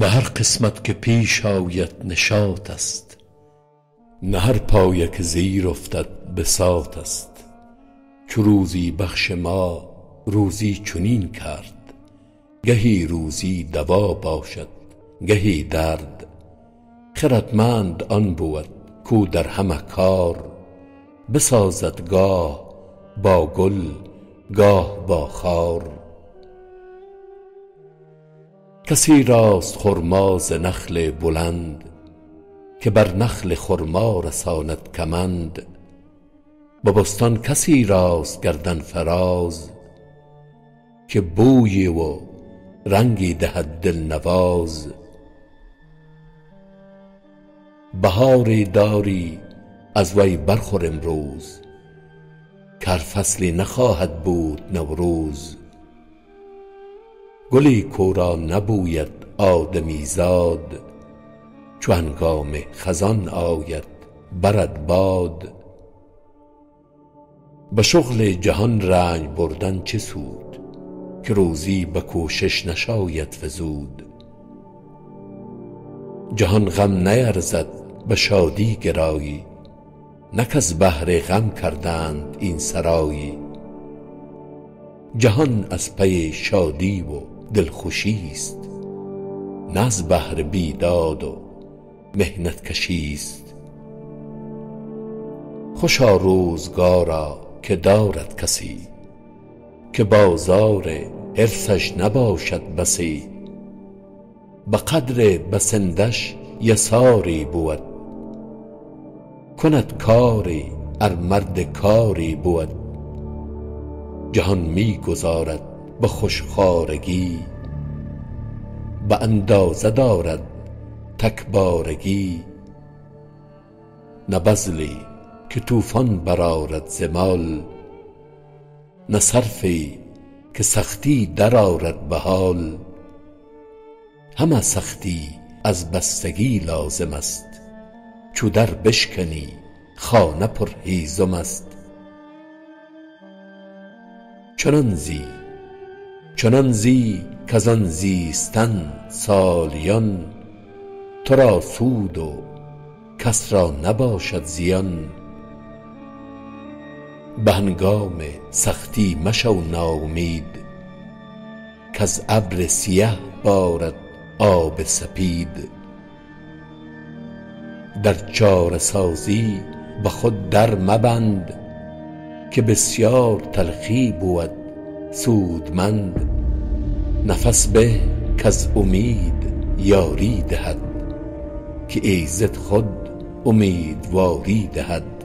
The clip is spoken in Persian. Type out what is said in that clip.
نه هر قسمت که پیش آید نشاط است. نه هر پایه که زیر افتد بساط است. چو روزی بخش ما روزی چنین کرد. گهی روزی دوا باشد گهی درد. خردمند آن بود کو در همه کار. بسازد گاه با گل گاه با خار. کسی راست خرما ز نخل بلند که بر نخل خرما رساند کمند. به بستان کسی راست گردن فراز که بویی و رنگی دهد دلنواز بهاری داری از وی برخور امروز که هر فصلی نخواهد بود نوروز. گلی کو را نبوید آدمی زاد چو هنگام خزان آید برد باد. به شغل جهان رنج بردن چه سود؟ که روزی به کوشش نشاید فزود. جهان غم نیرزد به شادی گرایی نه کز بهر غم کردند این سرایی. جهان از پی شادی و دلخوشی ست نه از بهر بیداد و محنت کشی ست خوشا روزگارا که دارد کسی که بازار حرصش نباشد بسی. به قدر بسندش یساری بود. کند کاری ار مرد کاری بود. جهان می گذارد به خوش خوارگی به اندازه دارد تک بارگی نه بذلی که طوفان برآرد ز مال نه صرفی که سختی درآرد به حال. همه سختی از بستگی لازم است چو در بشکنی خانه پرهیزم است. چنان زی چنان زی کز آن زیستن سالیان تو را سود و کس را نباشد زیان. به هنگام سختی مشو ناامید کز ابر سیه بارد آب سپید. در چاره سازی به خود در مبند که بسیار تلخی بود سودمند. نفس به کز امید یاری دهد که ایزد خود امیدواری دهد.